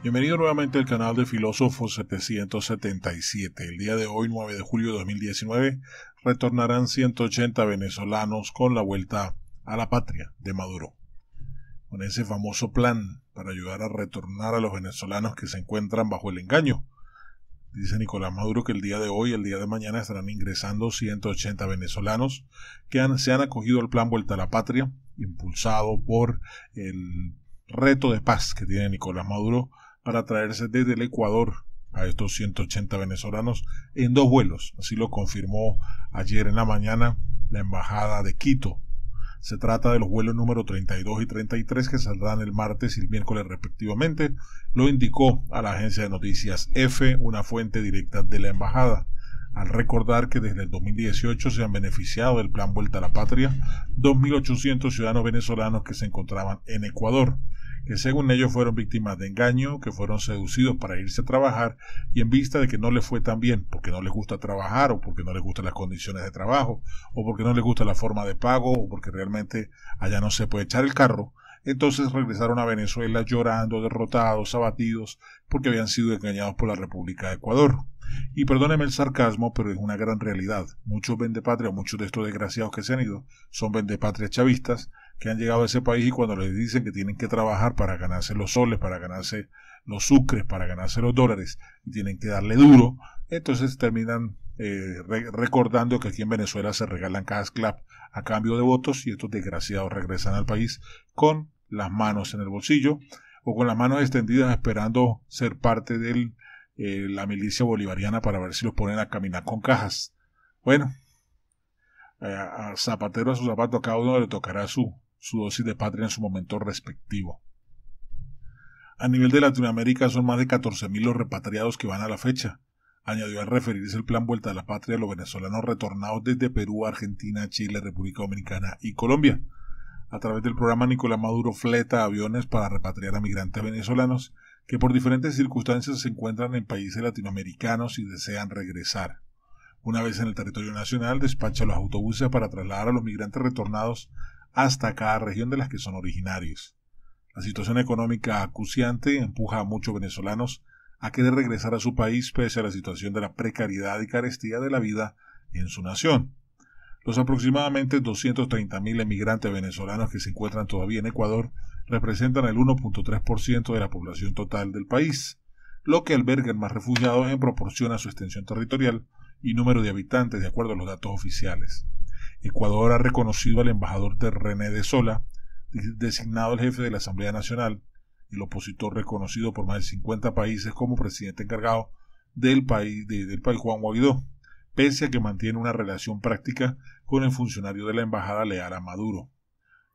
Bienvenido nuevamente al canal de Filósofo 777. El día de hoy, 9 de julio de 2019, retornarán 180 venezolanos con la vuelta a la patria de Maduro. Con ese famoso plan para ayudar a retornar a los venezolanos que se encuentran bajo el engaño. Dice Nicolás Maduro que el día de hoy, el día de mañana, estarán ingresando 180 venezolanos que se han acogido al plan Vuelta a la Patria, impulsado por el reto de paz que tiene Nicolás Maduro para traerse desde el Ecuador a estos 180 venezolanos en dos vuelos. Así lo confirmó ayer en la mañana la Embajada de Quito. Se trata de los vuelos número 32 y 33 que saldrán el martes y el miércoles respectivamente, lo indicó a la agencia de noticias F, una fuente directa de la embajada. Al recordar que desde el 2018 se han beneficiado del plan Vuelta a la Patria 2.800 ciudadanos venezolanos que se encontraban en Ecuador que según ellos fueron víctimas de engaño, que fueron seducidos para irse a trabajar y en vista de que no les fue tan bien porque no les gusta trabajar o porque no les gustan las condiciones de trabajo o porque no les gusta la forma de pago o porque realmente allá no se puede echar el carro, entonces regresaron a Venezuela llorando, derrotados, abatidos, porque habían sido engañados por la República de Ecuador. Y perdóneme el sarcasmo, pero es una gran realidad. Muchos vendepatria, muchos de estos desgraciados que se han ido, son vendepatrias chavistas, que han llegado a ese país y cuando les dicen que tienen que trabajar para ganarse los soles, para ganarse los sucres, para ganarse los dólares, tienen que darle duro, entonces terminan eh, recordando que aquí en Venezuela se regalan cajas clap a cambio de votos y estos desgraciados regresan al país con las manos en el bolsillo o con las manos extendidas esperando ser parte de eh, la milicia bolivariana para ver si los ponen a caminar con cajas. Bueno, eh, a Zapatero a su zapato a cada uno le tocará su, su dosis de patria en su momento respectivo. A nivel de Latinoamérica son más de 14.000 los repatriados que van a la fecha. Añadió al referirse el plan Vuelta a la Patria a los venezolanos retornados desde Perú, Argentina, Chile, República Dominicana y Colombia. A través del programa Nicolás Maduro fleta aviones para repatriar a migrantes venezolanos que por diferentes circunstancias se encuentran en países latinoamericanos y desean regresar. Una vez en el territorio nacional, despacha los autobuses para trasladar a los migrantes retornados hasta cada región de las que son originarios. La situación económica acuciante empuja a muchos venezolanos a querer regresar a su país pese a la situación de la precariedad y carestía de la vida en su nación. Los aproximadamente 230.000 emigrantes venezolanos que se encuentran todavía en Ecuador representan el 1.3% de la población total del país, lo que alberga más refugiados en proporción a su extensión territorial y número de habitantes de acuerdo a los datos oficiales. Ecuador ha reconocido al embajador de René de Sola, designado el jefe de la Asamblea Nacional, el opositor reconocido por más de 50 países como presidente encargado del país, del país Juan Guaidó, pese a que mantiene una relación práctica con el funcionario de la embajada leal a Maduro.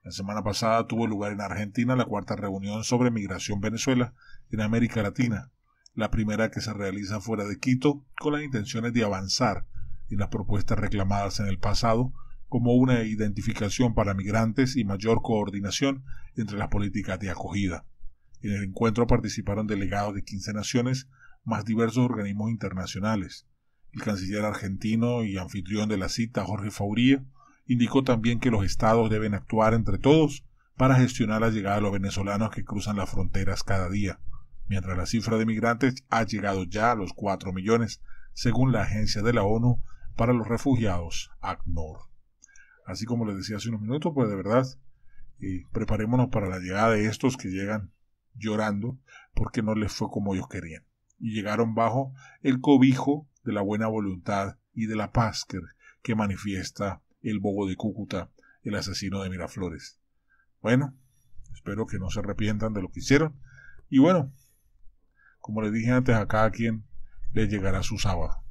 La semana pasada tuvo lugar en Argentina la cuarta reunión sobre migración Venezuela en América Latina, la primera que se realiza fuera de Quito con las intenciones de avanzar en las propuestas reclamadas en el pasado como una identificación para migrantes y mayor coordinación entre las políticas de acogida. En el encuentro participaron delegados de 15 naciones, más diversos organismos internacionales. El canciller argentino y anfitrión de la cita, Jorge Fauría, indicó también que los estados deben actuar entre todos para gestionar la llegada de los venezolanos que cruzan las fronteras cada día, mientras la cifra de migrantes ha llegado ya a los 4 millones, según la agencia de la ONU para los refugiados, ACNUR. Así como les decía hace unos minutos, pues de verdad, eh, preparémonos para la llegada de estos que llegan llorando porque no les fue como ellos querían. Y llegaron bajo el cobijo de la buena voluntad y de la paz que, que manifiesta el bobo de Cúcuta, el asesino de Miraflores. Bueno, espero que no se arrepientan de lo que hicieron. Y bueno, como les dije antes, a cada quien le llegará su sábado.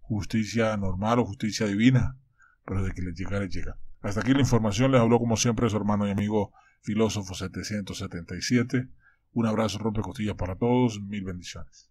Justicia normal o justicia divina pero de que les llega, les llega. Hasta aquí la información, les habló como siempre su hermano y amigo filósofo 777. Un abrazo rompe costillas para todos, mil bendiciones.